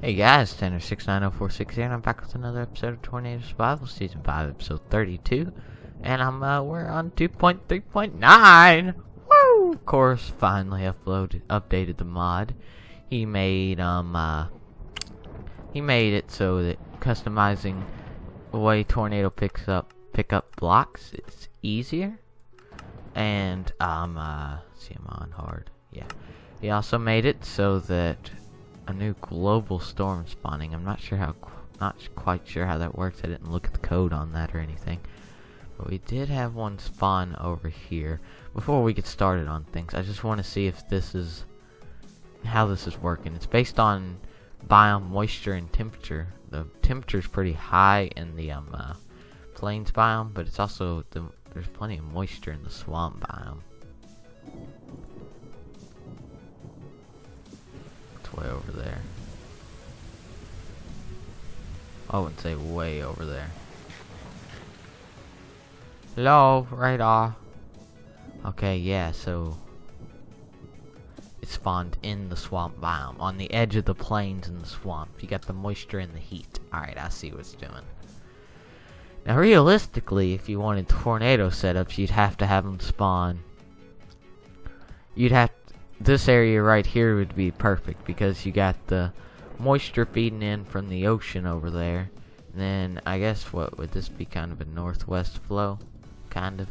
Hey guys, Tanner69046 here, and I'm back with another episode of Tornado Survival Season 5, episode 32. And I'm, uh, we're on 2.3.9! Woo! Of course, finally uploaded, updated the mod. He made, um, uh, he made it so that customizing the way Tornado picks up, pick up blocks is easier. And, um, uh, see, I'm on hard. Yeah. He also made it so that a new global storm spawning. I'm not sure how, not quite sure how that works. I didn't look at the code on that or anything. But we did have one spawn over here. Before we get started on things, I just want to see if this is, how this is working. It's based on biome moisture and temperature. The temperature is pretty high in the um, uh, plains biome, but it's also, the, there's plenty of moisture in the swamp biome. Way over there. I wouldn't say way over there. Hello, radar. Okay, yeah, so it spawned in the swamp biome, on the edge of the plains in the swamp. You got the moisture and the heat. Alright, I see what's doing. Now, realistically, if you wanted tornado setups, you'd have to have them spawn. You'd have this area right here would be perfect because you got the moisture feeding in from the ocean over there. And then I guess what would this be kind of a northwest flow? Kind of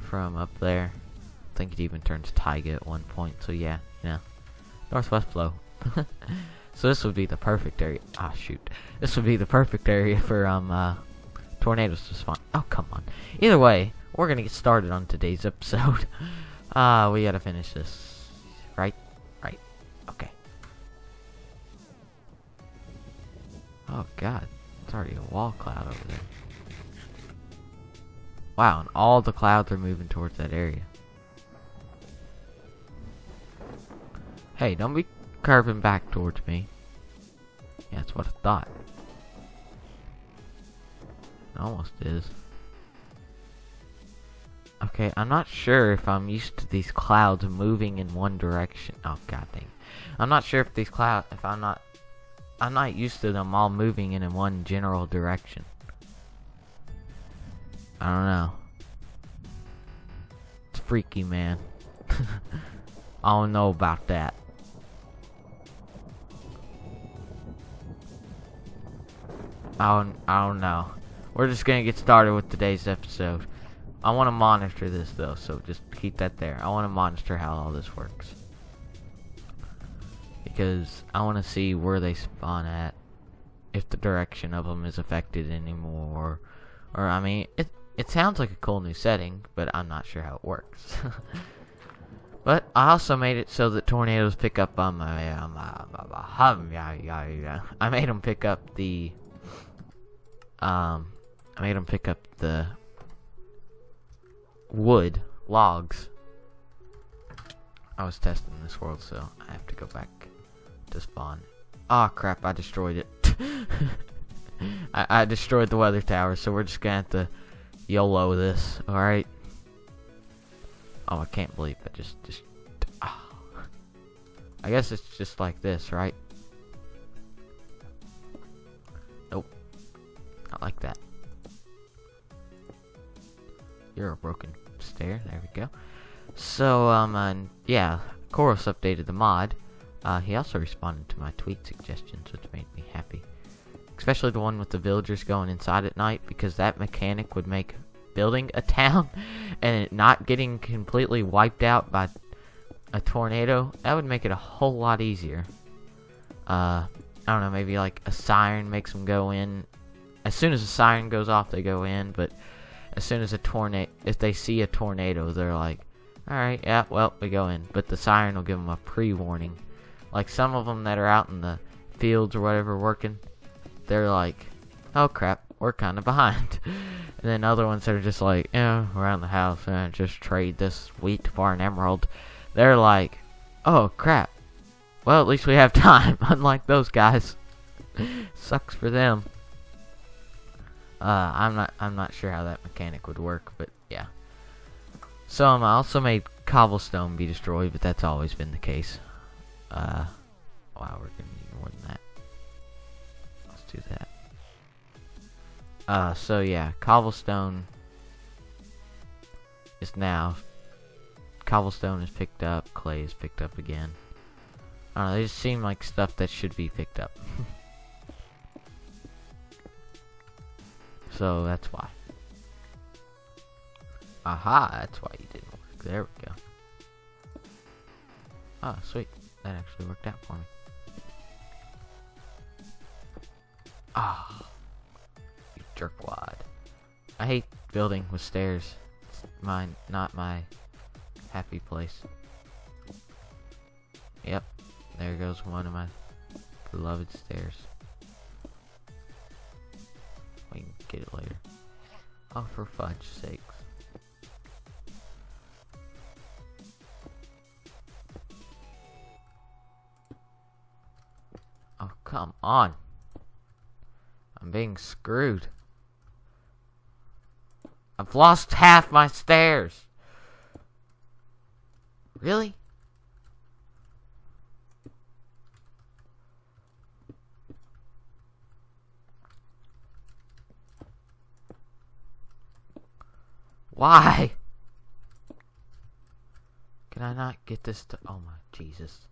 from up there. I think it even turns taiga at one point. So yeah, yeah. Northwest flow. so this would be the perfect area. Ah shoot. This would be the perfect area for um uh tornadoes to spawn. Oh come on. Either way, we're gonna get started on today's episode. Ah, uh, we gotta finish this Oh god, it's already a wall cloud over there. Wow, and all the clouds are moving towards that area. Hey, don't be curving back towards me. Yeah, that's what I thought. It almost is. Okay, I'm not sure if I'm used to these clouds moving in one direction. Oh god dang. I'm not sure if these clouds if I'm not I'm not used to them all moving in one general direction. I don't know. It's freaky, man. I don't know about that. I don't, I don't know. We're just gonna get started with today's episode. I want to monitor this though, so just keep that there. I want to monitor how all this works. Because I want to see where they spawn at. If the direction of them is affected anymore. Or, I mean, it, it sounds like a cool new setting, but I'm not sure how it works. but I also made it so that tornadoes pick up on my, um, I made them pick up the, um, I made them pick up the wood, logs. I was testing this world, so I have to go back to spawn. Ah, oh, crap, I destroyed it. I, I destroyed the weather tower, so we're just gonna have to YOLO this, alright? Oh, I can't believe I just, just, oh. I guess it's just like this, right? Nope. Not like that. You're a broken stair. There we go. So, um, uh, yeah, Chorus updated the mod. Uh, he also responded to my tweet suggestions, which made me happy. Especially the one with the villagers going inside at night, because that mechanic would make building a town and not getting completely wiped out by a tornado, that would make it a whole lot easier. Uh, I don't know, maybe like a siren makes them go in. As soon as the siren goes off, they go in, but as soon as a tornado, if they see a tornado, they're like, alright, yeah, well, we go in. But the siren will give them a pre-warning. Like some of them that are out in the fields or whatever working, they're like, oh crap, we're kind of behind. and then other ones that are just like, yeah, around the house, and just trade this wheat for an emerald. They're like, oh crap, well at least we have time, unlike those guys. Sucks for them. Uh, I'm not I'm not sure how that mechanic would work, but yeah. So um, I also made cobblestone be destroyed, but that's always been the case. Uh, wow, we're gonna need more than that. Let's do that. Uh, so yeah, cobblestone is now. Cobblestone is picked up, clay is picked up again. I don't know, they just seem like stuff that should be picked up. so that's why. Aha, that's why you didn't work. There we go. Ah, sweet. That actually worked out for me. Ah, you jerkwad. I hate building with stairs. It's mine, not my happy place. Yep, there goes one of my beloved stairs. We can get it later. Oh, for fudge sakes. Come on. I'm being screwed. I've lost half my stairs. Really? Why? Can I not get this to- Oh my Jesus.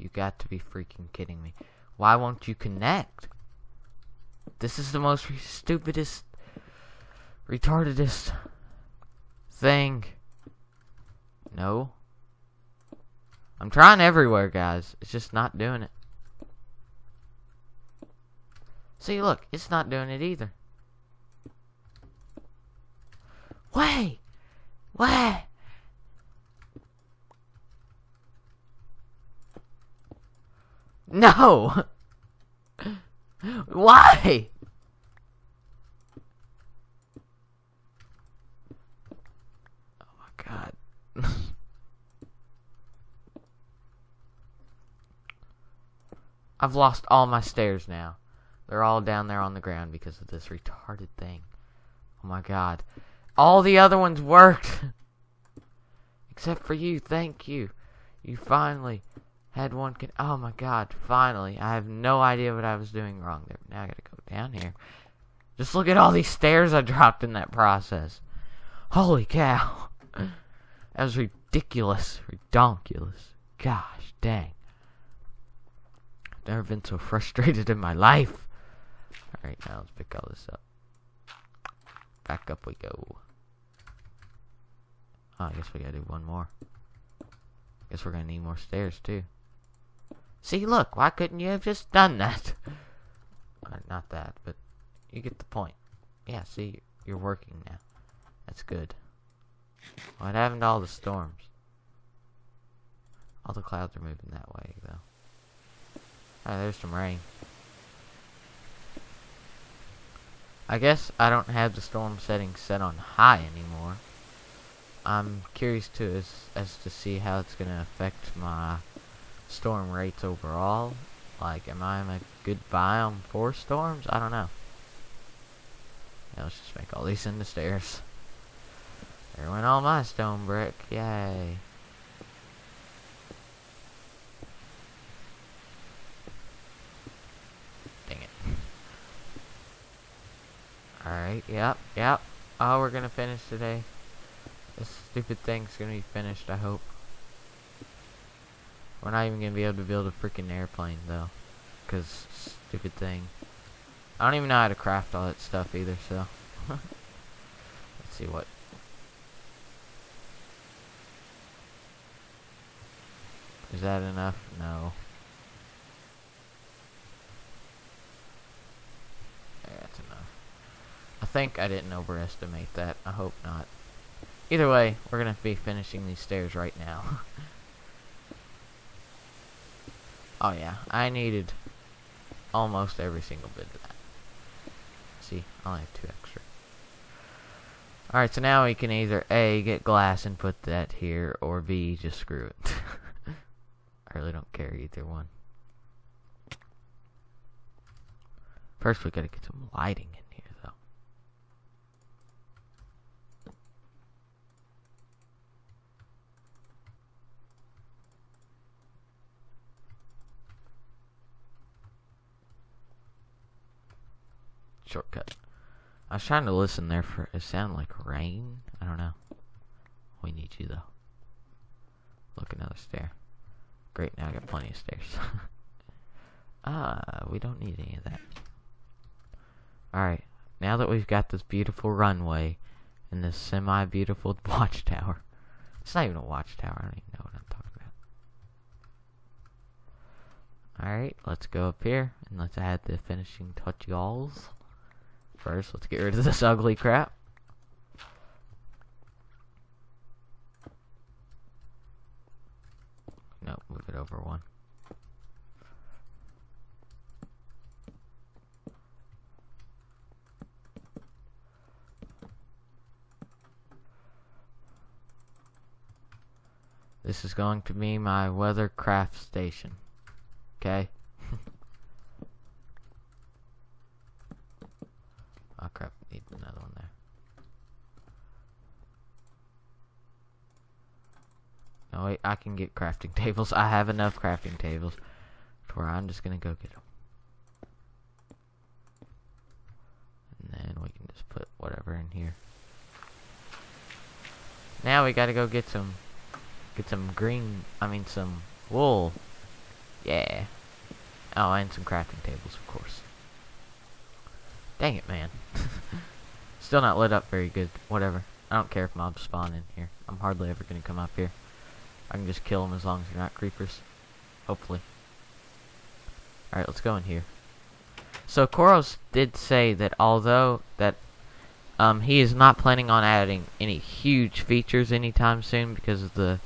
You got to be freaking kidding me. Why won't you connect? This is the most stupidest, retardedest thing. No. I'm trying everywhere, guys. It's just not doing it. See, look, it's not doing it either. Wait! Wait! No! Why? Oh my god. I've lost all my stairs now. They're all down there on the ground because of this retarded thing. Oh my god. All the other ones worked! Except for you, thank you. You finally had one con- Oh my god, finally. I have no idea what I was doing wrong there. Now I gotta go down here. Just look at all these stairs I dropped in that process. Holy cow. That was ridiculous. Redonkulous. Gosh dang. I've never been so frustrated in my life. Alright, now let's pick all this up. Back up we go. Oh, I guess we gotta do one more. Guess we're gonna need more stairs too. See, look, why couldn't you have just done that? uh, not that, but you get the point. Yeah, see, you're working now. That's good. What happened to all the storms? All the clouds are moving that way, though. Oh, there's some rain. I guess I don't have the storm setting set on high anymore. I'm curious to as, as to see how it's gonna affect my storm rates overall. Like, am I in a good biome for storms? I don't know. Yeah, let's just make all these into stairs. There went all my stone brick. Yay. Dang it. Alright, yep, yep. Oh, we're gonna finish today. This stupid thing's gonna be finished, I hope. We're not even gonna be able to build a freaking airplane, though. Because, stupid thing. I don't even know how to craft all that stuff either, so. Let's see what. Is that enough? No. That's enough. I think I didn't overestimate that. I hope not. Either way, we're gonna be finishing these stairs right now. oh yeah, I needed almost every single bit of that. See, I only have two extra. Alright, so now we can either A, get glass and put that here, or B, just screw it. I really don't care either one. First we gotta get some lighting in here though. Shortcut. I was trying to listen there for it sounded like rain. I don't know. We need you though. Look another stair. Great, now I got plenty of stairs. ah, we don't need any of that. Alright, now that we've got this beautiful runway and this semi-beautiful watchtower. It's not even a watchtower, I don't even know what I'm talking about. Alright, let's go up here and let's add the finishing touch-alls. First, let's get rid of this ugly crap. No, move it over one. This is going to be my weathercraft station. Okay? Oh crap, need another one there. No wait, I can get crafting tables. I have enough crafting tables to where I'm just gonna go get them. And then we can just put whatever in here. Now we gotta go get some Get some green, I mean some wool. Yeah. Oh, and some crafting tables, of course. Dang it, man. Still not lit up very good. Whatever. I don't care if mobs spawn in here. I'm hardly ever going to come up here. I can just kill them as long as they're not creepers. Hopefully. Alright, let's go in here. So, Koros did say that although that um, he is not planning on adding any huge features anytime soon because of the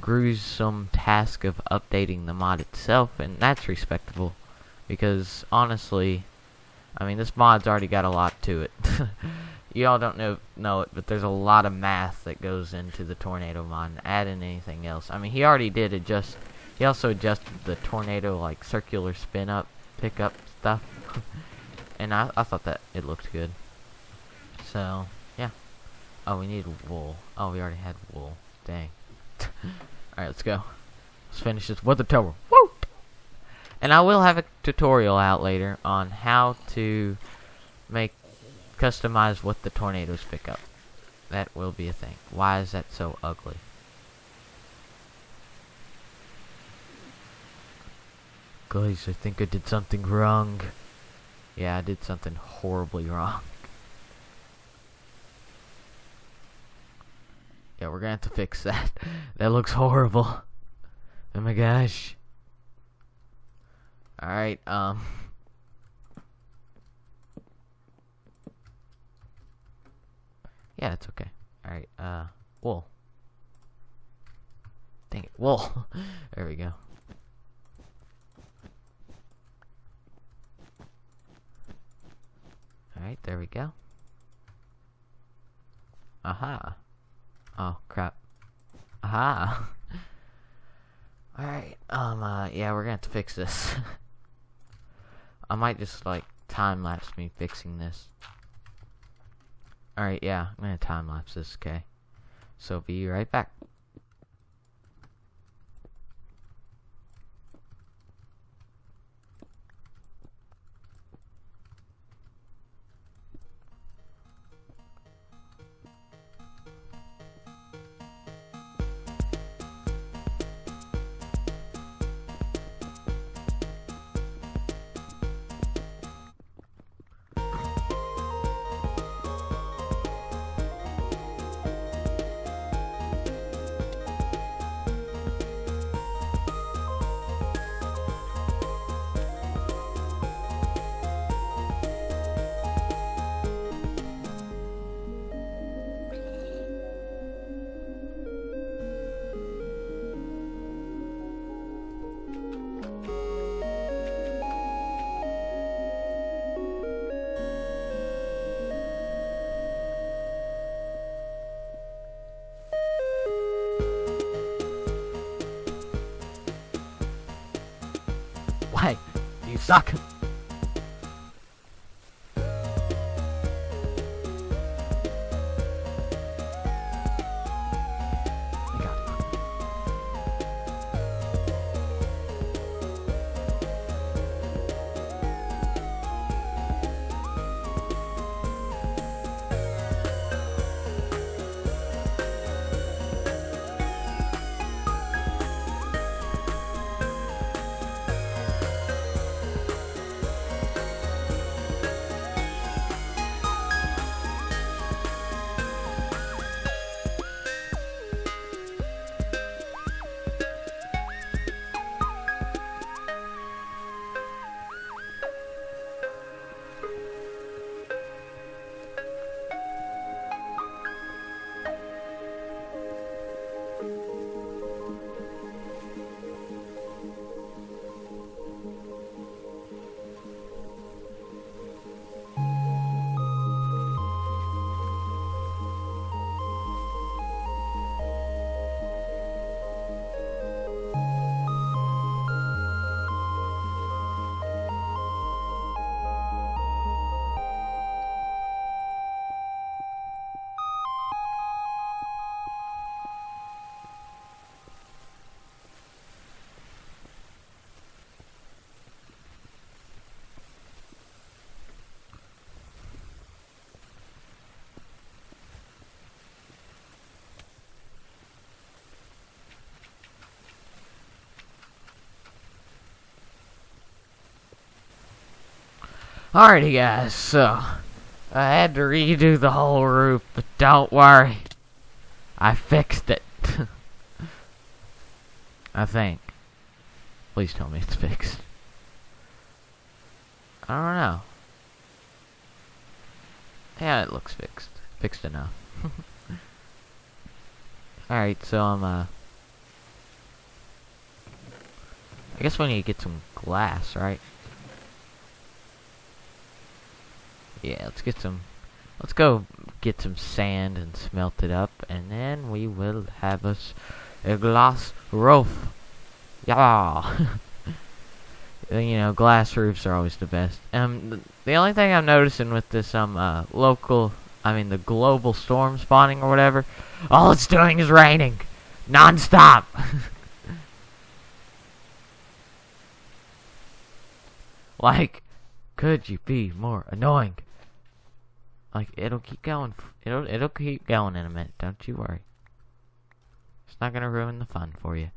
gruesome task of updating the mod itself, and that's respectable. Because, honestly, I mean, this mod's already got a lot to it. you all don't know know it, but there's a lot of math that goes into the tornado mod, adding anything else. I mean, he already did adjust, he also adjusted the tornado, like, circular spin-up, pick-up stuff. and I, I thought that it looked good. So, yeah. Oh, we need wool. Oh, we already had wool. Dang. Alright, let's go. Let's finish this weather tower. Woo! And I will have a tutorial out later on how to make customize what the tornadoes pick up. That will be a thing. Why is that so ugly? Guys, I think I did something wrong. Yeah, I did something horribly wrong. Yeah, we're gonna have to fix that. that looks horrible. Oh my gosh. Alright, um... Yeah, it's okay. Alright, uh, wool. Dang it, wool. there we go. Alright, there we go. Aha. Oh, crap. Aha! Alright, um, uh, yeah, we're gonna have to fix this. I might just, like, time-lapse me fixing this. Alright, yeah, I'm gonna time-lapse this, okay? So, be right back. Suck. Alrighty guys, so I had to redo the whole roof, but don't worry. I fixed it. I think. Please tell me it's fixed. I don't know. Yeah, it looks fixed. Fixed enough. Alright, so I'm, uh... I guess we need to get some glass, right? Yeah, let's get some... Let's go get some sand and smelt it up, and then we will have us a glass roof. Yeah. you know, glass roofs are always the best. Um, the only thing I'm noticing with this um uh, local, I mean the global storm spawning or whatever, all it's doing is raining, non-stop. like, could you be more annoying? Like it'll keep going. It'll it'll keep going in a minute. Don't you worry. It's not gonna ruin the fun for you.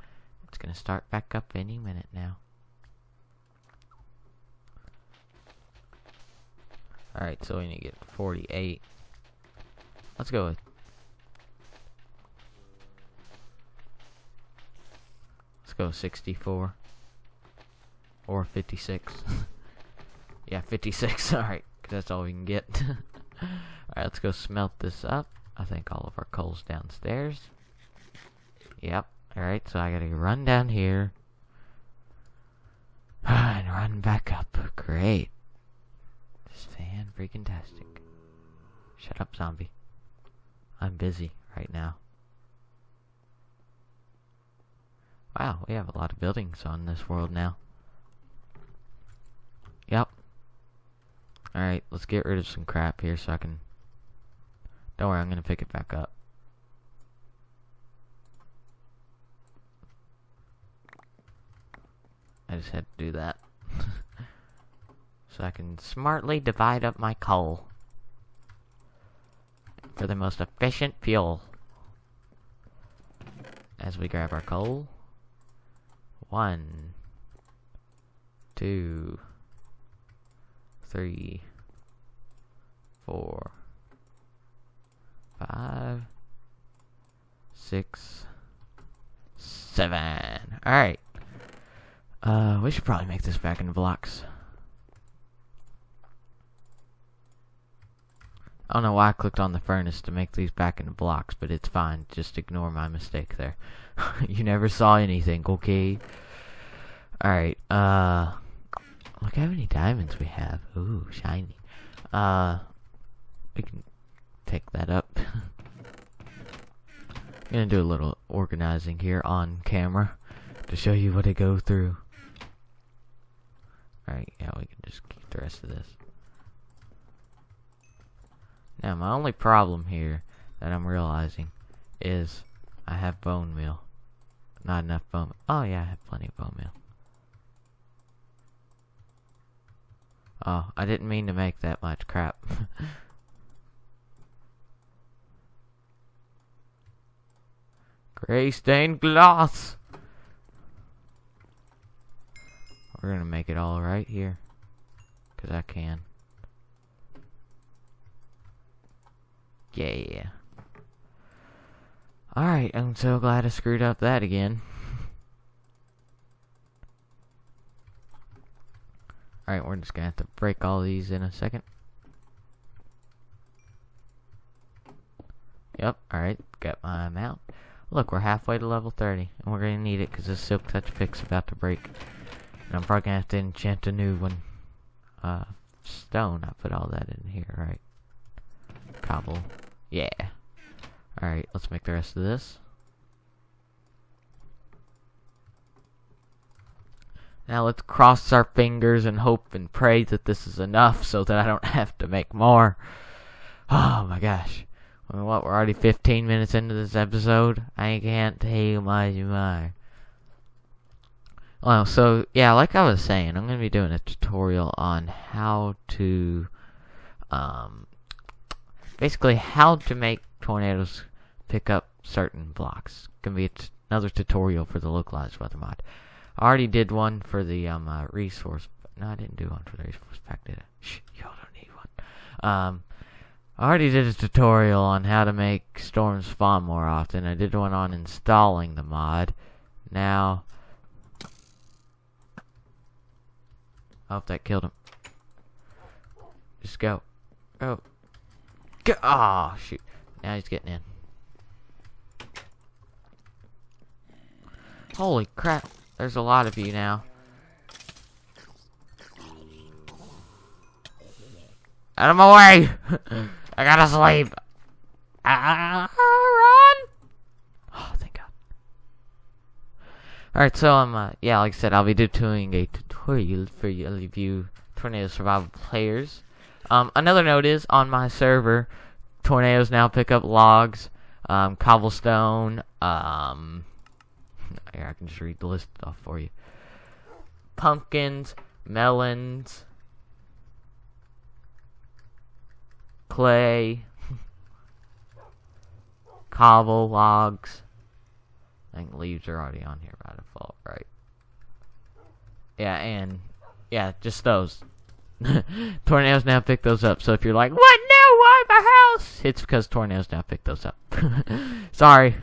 It's gonna start back up any minute now. Alright, so we need to get 48. Let's go with... Let's go 64. Or 56. yeah, 56. Alright, that's all we can get. Alright, let's go smelt this up. I think all of our coal's downstairs. Yep. Alright, so I gotta run down here. and run back up. Great. This fan freaking tastic. Shut up, zombie. I'm busy right now. Wow, we have a lot of buildings on this world now. Yep. Alright, let's get rid of some crap here so I can... Don't worry, I'm gonna pick it back up. I just had to do that. so I can smartly divide up my coal. For the most efficient fuel. As we grab our coal. One. Two. Three. Four. Five. Six. Seven. Alright. Uh, we should probably make this back into blocks. I don't know why I clicked on the furnace to make these back into blocks, but it's fine. Just ignore my mistake there. you never saw anything, okay? Alright, uh... Look how many diamonds we have. Ooh, shiny. Uh... We can pick that up. I'm gonna do a little organizing here on camera to show you what I go through. Alright, yeah, we can just keep the rest of this. Now, my only problem here that I'm realizing is I have bone meal. Not enough bone Oh, yeah, I have plenty of bone meal. Oh, I didn't mean to make that much crap. Gray stained glass! We're gonna make it all right here. Because I can. Yeah. Alright, I'm so glad I screwed up that again. Alright, we're just gonna have to break all these in a second. Yep, alright, got my amount. Look, we're halfway to level 30, and we're gonna need it because this Silk Touch pick's about to break. And I'm probably gonna have to enchant a new one. Uh, stone. I put all that in here, right? Cobble. Yeah. Alright, let's make the rest of this. Now let's cross our fingers and hope and pray that this is enough so that I don't have to make more. Oh my gosh. What, we're already 15 minutes into this episode? I can't take much more. Well, so yeah, like I was saying, I'm gonna be doing a tutorial on how to, um, basically how to make tornadoes pick up certain blocks. Gonna be another tutorial for the localized weather mod. I already did one for the um uh, resource No, I didn't do one for the Resource Pack, did I? Shh, y'all don't need one. Um, I already did a tutorial on how to make storms spawn more often. I did one on installing the mod. Now, I hope that killed him. Just go. Go. Go. Oh, shoot. Now he's getting in. Holy crap. There's a lot of you now. Out of my way! I gotta sleep. Ah, run! Oh, thank God. Alright, so, um, uh, yeah, like I said, I'll be doing a tutorial for you, all of you Tornado Survival players. Um, another note is, on my server, tornadoes now pick up logs, um, cobblestone, um, here, I can just read the list off for you. Pumpkins, melons, clay, cobble logs. I think leaves are already on here by default, right? Yeah, and yeah, just those. tornadoes now pick those up. So if you're like, what? No, why my house? It's because tornadoes now pick those up. Sorry.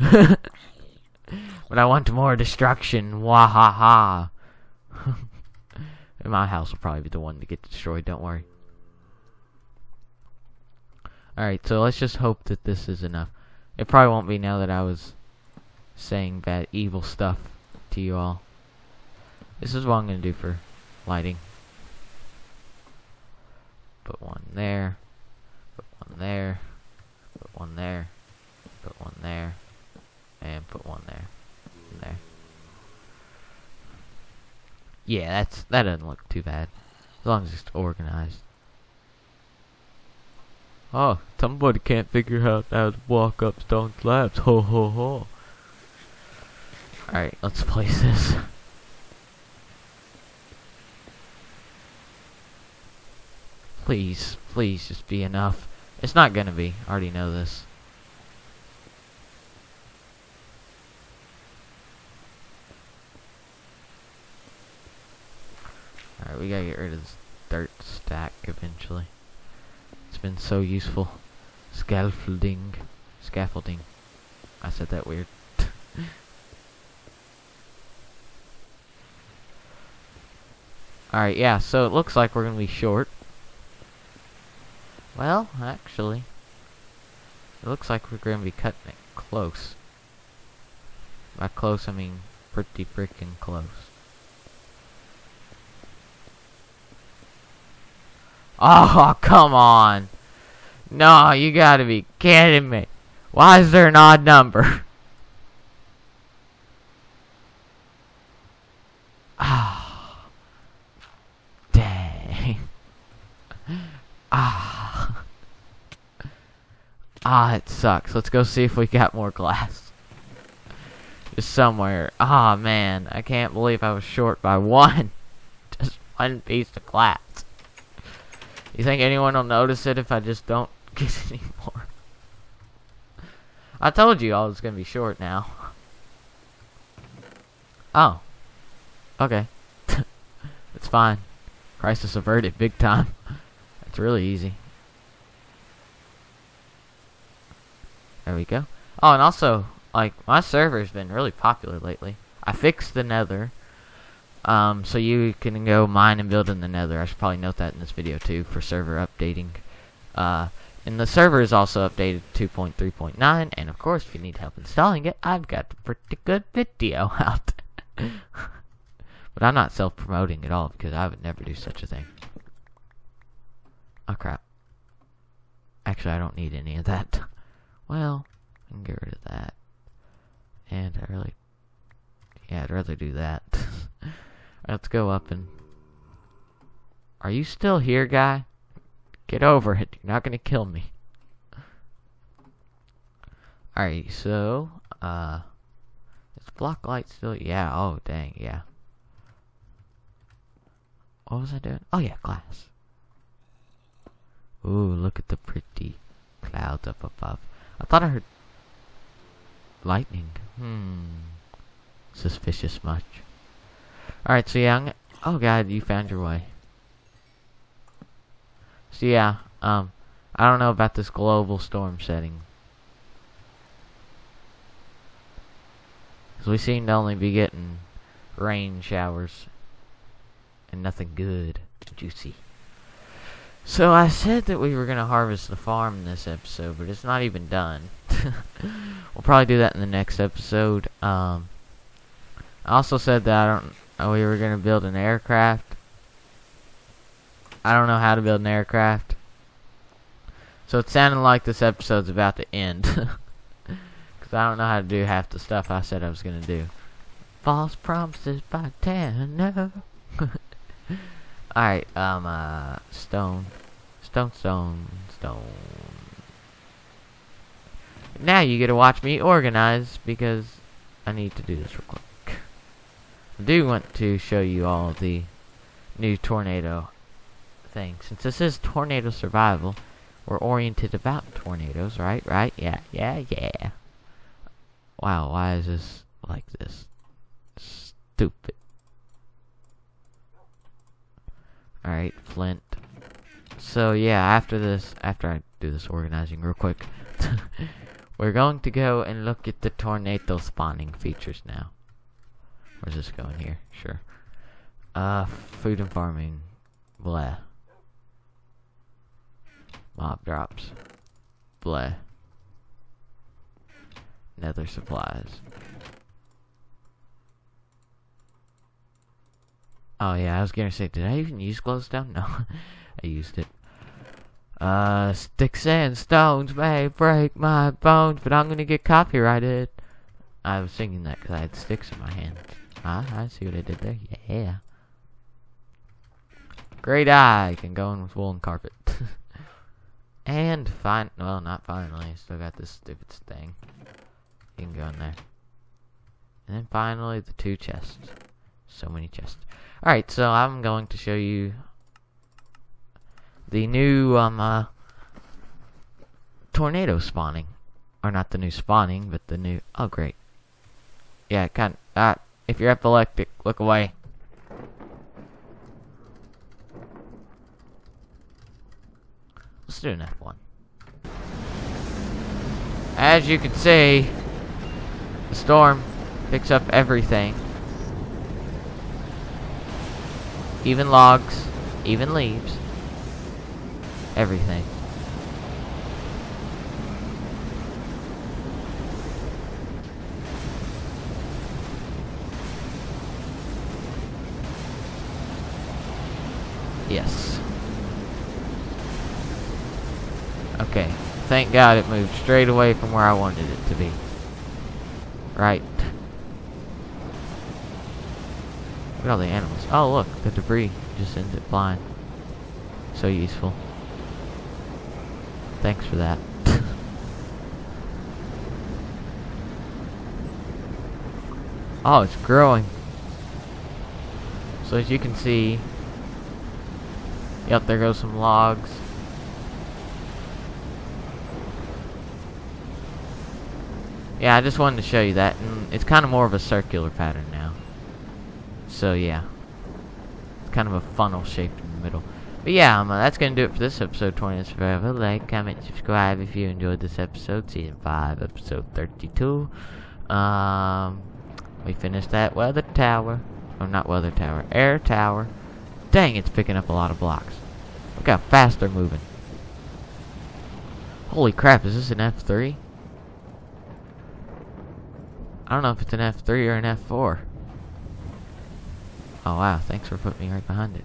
But I want more destruction. Wahaha. my house will probably be the one to get destroyed, don't worry. Alright, so let's just hope that this is enough. It probably won't be now that I was saying bad, evil stuff to you all. This is what I'm going to do for lighting. Put one there. Put one there. Put one there. Put one there. And put one there. And there. Yeah, that's that doesn't look too bad. As long as it's organized. Oh, somebody can't figure out how to walk up stone slabs. Ho ho ho. Alright, let's place this. Please, please just be enough. It's not gonna be. I already know this. Alright, we gotta get rid of this dirt stack eventually. It's been so useful. Scaffolding. Scaffolding. I said that weird. Alright, yeah, so it looks like we're gonna be short. Well, actually, it looks like we're to be cutting it close. By close, I mean pretty freaking close. Oh, come on. No, you gotta be kidding me. Why is there an odd number? Ah. Dang. Ah. Ah, it sucks. Let's go see if we got more glass. Just somewhere. Ah, man. I can't believe I was short by one. Just one piece of glass. You think anyone will notice it if I just don't get any more? I told you I was going to be short now. Oh. Okay. it's fine. Crisis averted big time. It's really easy. There we go. Oh, and also, like, my server's been really popular lately. I fixed the nether. Um, so you can go mine and build in the nether. I should probably note that in this video too for server updating. Uh, and the server is also updated 2.3.9. And of course, if you need help installing it, I've got a pretty good video out. but I'm not self-promoting at all because I would never do such a thing. Oh crap. Actually, I don't need any of that. Well, I can get rid of that. And I really... Yeah, I'd rather do that. Let's go up and... Are you still here, guy? Get over it. You're not gonna kill me. Alright, so... Uh... Is block light still... Yeah, oh, dang, yeah. What was I doing? Oh, yeah, glass. Ooh, look at the pretty clouds up above. I thought I heard lightning. Hmm. Suspicious much. Alright, so yeah, I'm oh god, you found your way. So yeah, um, I don't know about this global storm setting. Because we seem to only be getting rain showers and nothing good, juicy. So I said that we were going to harvest the farm in this episode, but it's not even done. we'll probably do that in the next episode. Um, I also said that I don't. Uh, we were going to build an aircraft. I don't know how to build an aircraft. So it sounded like this episode's about to end. Because I don't know how to do half the stuff I said I was going to do. False promises by Tanner. Alright, um, uh, stone. Stone, stone, stone. Now you get to watch me organize because I need to do this real quick. I do want to show you all the new tornado thing. Since this is tornado survival, we're oriented about tornadoes, right? Right? Yeah, yeah, yeah. Wow, why is this like this? Stupid. Alright, Flint. So yeah, after this, after I do this organizing real quick, we're going to go and look at the tornado spawning features now. Where's this going here? Sure. Uh, food and farming. Blah. Mob drops. Blah. Nether supplies. Oh yeah, I was gonna say, did I even use glowstone? No, I used it. Uh, sticks and stones may break my bones, but I'm gonna get copyrighted. I was singing that because I had sticks in my hands. Ah, I see what I did there. Yeah. Great eye can go in with woolen carpet. and fine, well, not finally. Still got this stupid thing. You can go in there. And then finally, the two chests. So many chests. Alright, so I'm going to show you the new um uh, tornado spawning. Or not the new spawning, but the new oh great. Yeah, kind of, uh, if you're epileptic, look away. Let's do an F1. As you can see, the storm picks up everything. Even logs, even leaves. Everything. Yes. Okay. Thank God it moved straight away from where I wanted it to be. Right. Look at all the animals. Oh, look, the debris just sends it flying. So useful. Thanks for that. oh, it's growing. So as you can see, yep, there goes some logs. Yeah, I just wanted to show you that, and it's kind of more of a circular pattern now. So yeah, it's kind of a funnel shaped in the middle. But yeah, um, that's gonna do it for this episode 20 Forever. Like, comment, subscribe if you enjoyed this episode, season 5, episode 32. Um, we finished that weather tower. Or not weather tower, air tower. Dang, it's picking up a lot of blocks. Look how fast they're moving. Holy crap, is this an F3? I don't know if it's an F3 or an F4. Oh wow, thanks for putting me right behind it.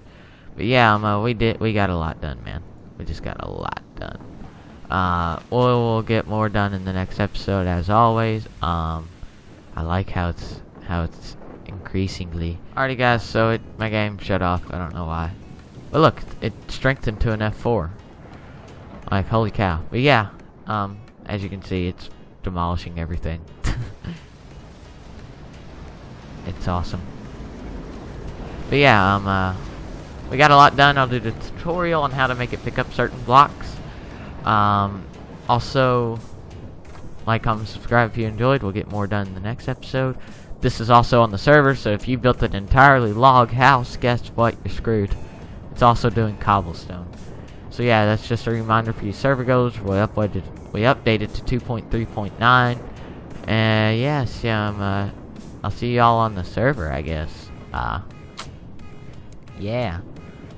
But yeah, um, uh, we did, we got a lot done, man. We just got a lot done. Uh, we'll, we'll get more done in the next episode, as always. Um, I like how it's, how it's increasingly. Alrighty guys, so it, my game shut off, I don't know why. But look, it strengthened to an F4. Like, holy cow. But yeah, um, as you can see, it's demolishing everything. it's awesome. But yeah, um, uh, we got a lot done. I'll do the tutorial on how to make it pick up certain blocks. Um, also, like, comment, subscribe if you enjoyed. We'll get more done in the next episode. This is also on the server, so if you built an entirely log house, guess what? You're screwed. It's also doing cobblestone. So yeah, that's just a reminder for you server goals. We uploaded, we updated to 2.3.9, and yes, yeah, um, uh, I'll see y'all on the server, I guess. Uh, yeah.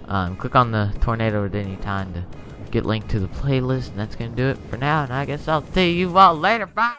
Um, click on the tornado at any time to get linked to the playlist, and that's gonna do it for now. And I guess I'll see you all later. Bye.